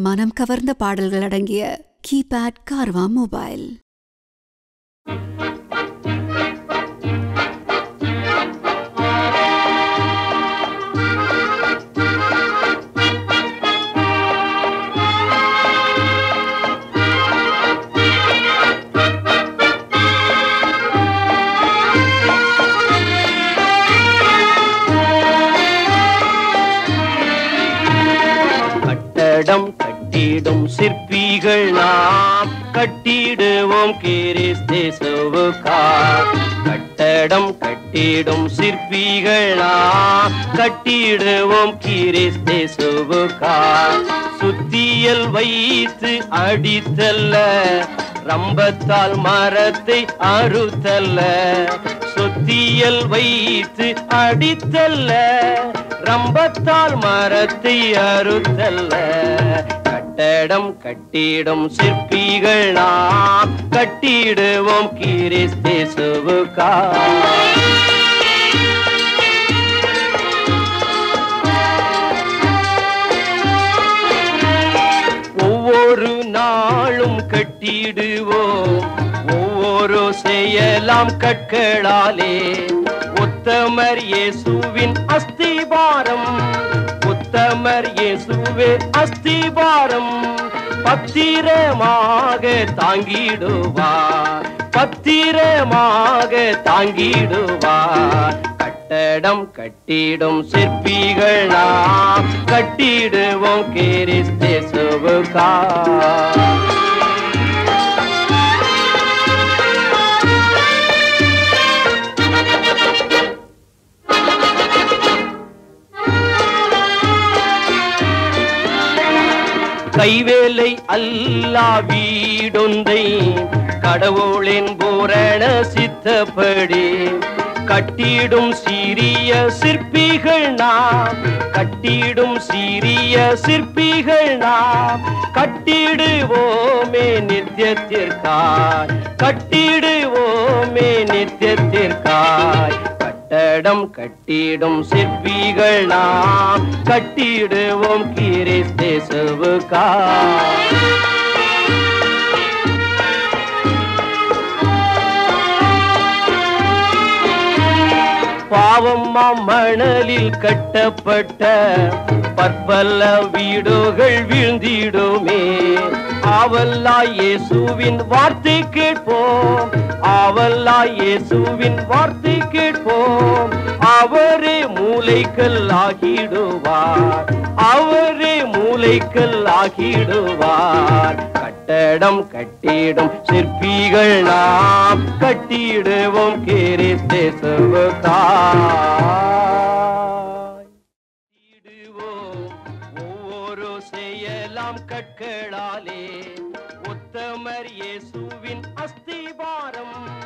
மனம் கவர்ந்த பாடல்கள் அடங்கிய கீபேட் கார்வா மொபைல் சிற்பிகள் நாம் கட்டிடுவோம் கிறிஸ்தேசுவுக்கா கட்டடம் கட்டிடும் சிற்பிகள் நாம் கட்டிடுவோம் கிறிஸ்தேசுவுக்கா சுத்தியல் வைத்து அடித்தல்ல ரம்பத்தால் மரத்தை அறுத்தல்ல. சுத்தியல் வைத்து அடித்தல்ல ரம்பத்தால் மரத்தை அறுத்தல்ல. கட்டடம் கட்டிடும் சிற்பிகள் நாம் கட்டிடுவோம் கிறிஸ்தேசுவுக்கா. ஒவ்வொரு நாளும் கட்டிடுவோம் ஒவ்வொரு செய்யலாம் கற்களாலே. உத்தமர் இயேசுவின் அஸ்திபாரம் உத்தமர் இயேசுவே அஸ்திபாரம் பத்திரமாக தாங்கிடுவார். பத்திரமாக தாங்கிடுவார். கட்டடம் கட்டிடும் சிற்பிகள் நாம் கட்டிடுவோம் கிறிஸ்தேசுவுக்கா கைவேலை அல்லா வீடொந்தை கடவுளின் பூரண சித்தப்படி கட்டிடும் சீரிய சிற்பிகள் நாம் கட்டிடும் சீரிய சிற்பிகள் நாம். கட்டிடுவோமே நித்தியத்திற்காய் கட்டிடு கட்டிடம் கட்டிடும் சிற்பிகள் நாம் கட்டிடுவோம் கிறிஸ்தேசுவுக்கா பாவம்மா மணலில் கட்டப்பட்ட பற்பல வீடுகள் வீழ்ந்திடும். ஆவல்லா இயேசுவின் வார்த்தை கேட்போம் ஆவல்லா இயேசுவின் வார்த்தை கேட்போம் அவரே மூளைக்கல் ஆகிடுவார் அவரே மூளைக்கல் ஆகிடுவார் கட்டடம் கட்டிடும் சிற்பிகள் நாம் கட்டிடுவோம் கேரித்தே கட்டிடுவோம். ஒவ்வொரு செயலாம் கற்களாலே உத்தமர் இயேசுவின் அஸ்திவாரம்.